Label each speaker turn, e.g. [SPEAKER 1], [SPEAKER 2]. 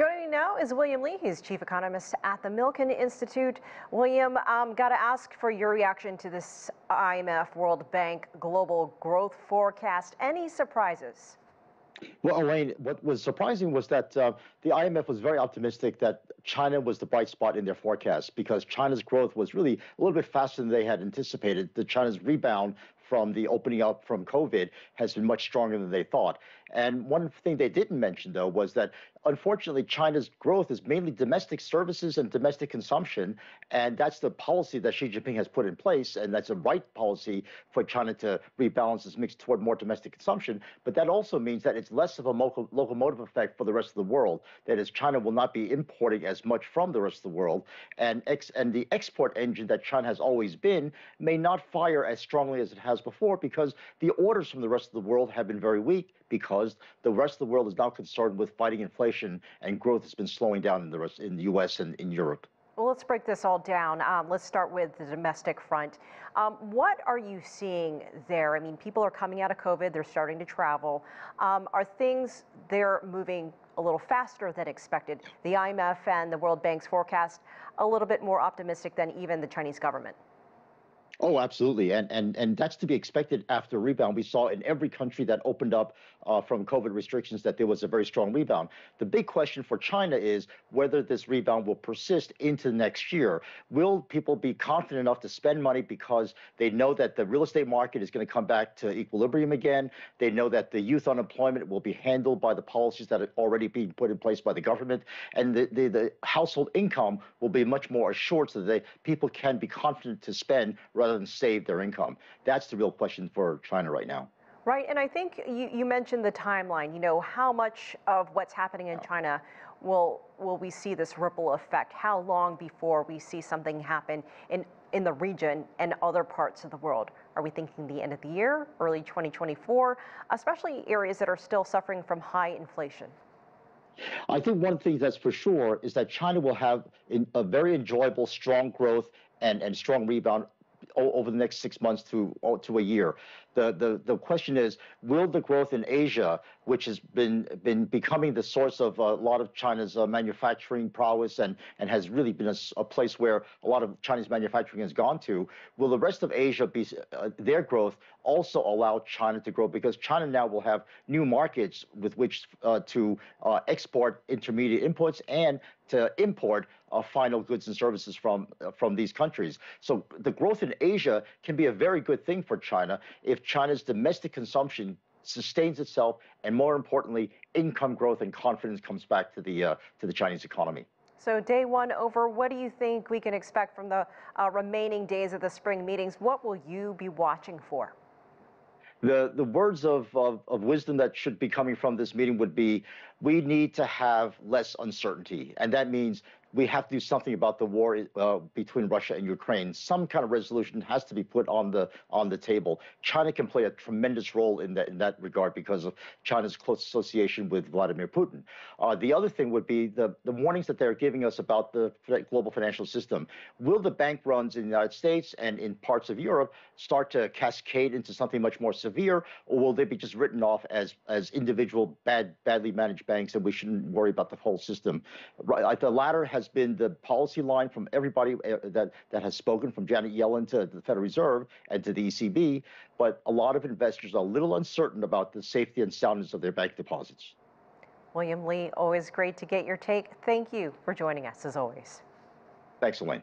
[SPEAKER 1] Joining me now is William Lee. He's chief economist at the Milken Institute. William, um, got to ask for your reaction to this IMF World Bank global growth forecast. Any surprises?
[SPEAKER 2] Well, Elaine, what was surprising was that uh, the IMF was very optimistic that China was the bright spot in their forecast because China's growth was really a little bit faster than they had anticipated. The China's rebound from the opening up from COVID has been much stronger than they thought. And one thing they didn't mention, though, was that unfortunately China's growth is mainly domestic services and domestic consumption. And that's the policy that Xi Jinping has put in place. And that's a right policy for China to rebalance its mix toward more domestic consumption. But that also means that it's less of a locomotive effect for the rest of the world. That is, China will not be importing as much from the rest of the world. And, ex- and the export engine that China has always been may not fire as strongly as it has before because the orders from the rest of the world have been very weak because the rest of the world is now concerned with fighting inflation and growth has been slowing down in the rest, in the U.S. and in Europe.
[SPEAKER 1] Well, let's break this all down. Um, let's start with the domestic front. Um, what are you seeing there? I mean, people are coming out of COVID, they're starting to travel. Um, are things there moving a little faster than expected? The IMF and the World Bank's forecast a little bit more optimistic than even the Chinese government.
[SPEAKER 2] Oh, absolutely, and and and that's to be expected after rebound. We saw in every country that opened up uh, from COVID restrictions that there was a very strong rebound. The big question for China is whether this rebound will persist into next year. Will people be confident enough to spend money because they know that the real estate market is going to come back to equilibrium again? They know that the youth unemployment will be handled by the policies that are already being put in place by the government, and the the, the household income will be much more assured so that they, people can be confident to spend rather rather than save their income? That's the real question for China right now.
[SPEAKER 1] Right, and I think you, you mentioned the timeline. You know, how much of what's happening in China will will we see this ripple effect? How long before we see something happen in in the region and other parts of the world? Are we thinking the end of the year, early 2024, especially areas that are still suffering from high inflation?
[SPEAKER 2] I think one thing that's for sure is that China will have a very enjoyable, strong growth and, and strong rebound over the next six months to oh, to a year. The, the, the question is, will the growth in Asia, which has been, been becoming the source of a lot of China's uh, manufacturing prowess and, and has really been a, a, place where a lot of Chinese manufacturing has gone to, will the rest of Asia be, uh, their growth also allow China to grow? Because China now will have new markets with which uh, to uh, export intermediate inputs and to import uh, final goods and services from uh, from these countries. So the growth in Asia can be a very good thing for China if China's domestic consumption sustains itself, and more importantly, income growth and confidence comes back to the uh, to the Chinese economy.
[SPEAKER 1] So day one over, what do you think we can expect from the uh, remaining days of the spring meetings? What will you be watching for?
[SPEAKER 2] The, the words of, of, of, wisdom that should be coming from this meeting would be we need to have less uncertainty. And that means we have to do something about the war uh, between Russia and Ukraine. Some kind of resolution has to be put on the on the table. China can play a tremendous role in that in that regard because of China's close association with Vladimir Putin. Uh, the other thing would be the the warnings that they're giving us about the global financial system. Will the bank runs in the United States and in parts of Europe start to cascade into something much more severe, or will they be just written off as as individual bad badly managed banks and we shouldn't worry about the whole system? Right, the latter has has been the policy line from everybody uh, that, that has spoken, from Janet Yellen to the Federal Reserve and to the ECB. But a lot of investors are a little uncertain about the safety and soundness of their bank deposits.
[SPEAKER 1] William Lee, always great to get your take. Thank you for joining us as always.
[SPEAKER 2] Thanks, Elaine.